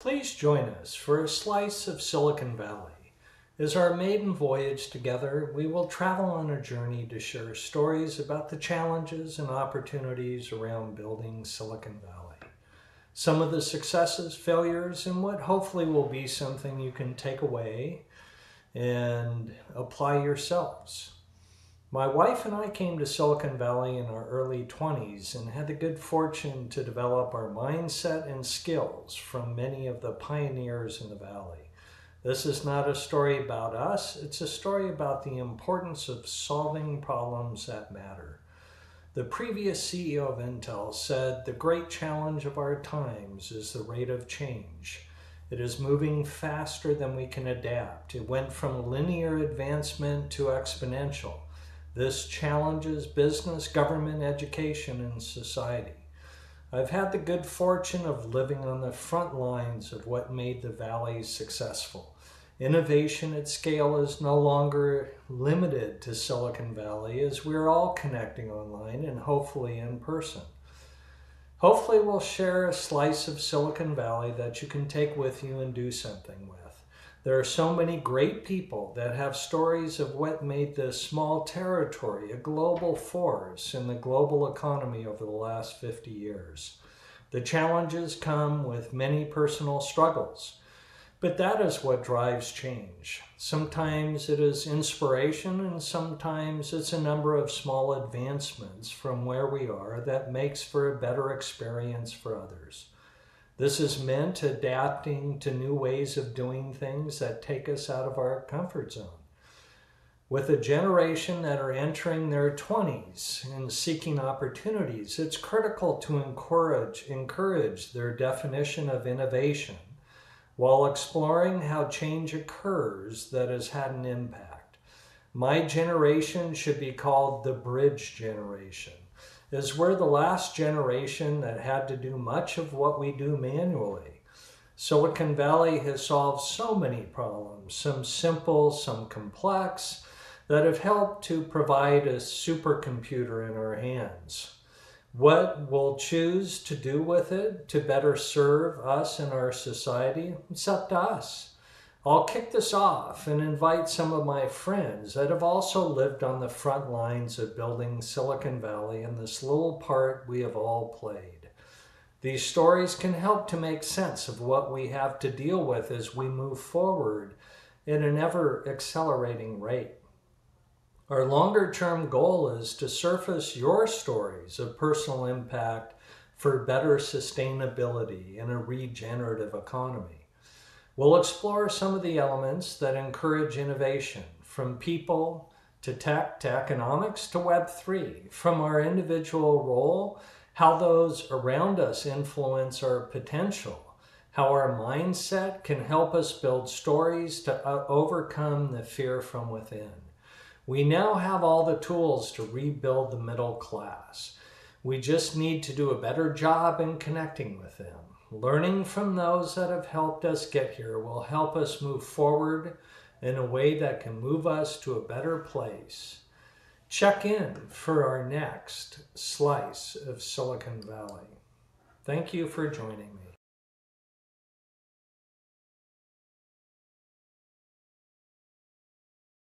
Please join us for a slice of Silicon Valley. As our maiden voyage together, we will travel on a journey to share stories about the challenges and opportunities around building Silicon Valley. Some of the successes, failures, and what hopefully will be something you can take away and apply yourselves. My wife and I came to Silicon Valley in our early 20s and had the good fortune to develop our mindset and skills from many of the pioneers in the Valley. This is not a story about us, it's a story about the importance of solving problems that matter. The previous CEO of Intel said the great challenge of our times is the rate of change. It is moving faster than we can adapt. It went from linear advancement to exponential. This challenges business, government, education, and society. I've had the good fortune of living on the front lines of what made the Valley successful. Innovation at scale is no longer limited to Silicon Valley as we're all connecting online and hopefully in person. Hopefully, we'll share a slice of Silicon Valley that you can take with you and do something with. There are so many great people that have stories of what made this small territory a global force in the global economy over the last 50 years. The challenges come with many personal struggles, but that is what drives change. Sometimes it is inspiration, and sometimes it's a number of small advancements from where we are that makes for a better experience for others. This is meant adapting to new ways of doing things that take us out of our comfort zone. With a generation that are entering their 20s and seeking opportunities, it's critical to encourage, encourage their definition of innovation while exploring how change occurs that has had an impact. My generation should be called the bridge generation is we're the last generation that had to do much of what we do manually. Silicon Valley has solved so many problems, some simple, some complex, that have helped to provide a supercomputer in our hands. What we'll choose to do with it to better serve us and our society, it's up to us. I'll kick this off and invite some of my friends that have also lived on the front lines of building Silicon Valley and this little part we have all played. These stories can help to make sense of what we have to deal with as we move forward at an ever accelerating rate. Our longer term goal is to surface your stories of personal impact for better sustainability in a regenerative economy. We'll explore some of the elements that encourage innovation, from people to tech to economics to Web3, from our individual role, how those around us influence our potential, how our mindset can help us build stories to uh, overcome the fear from within. We now have all the tools to rebuild the middle class. We just need to do a better job in connecting with them. Learning from those that have helped us get here will help us move forward in a way that can move us to a better place. Check in for our next slice of Silicon Valley. Thank you for joining me.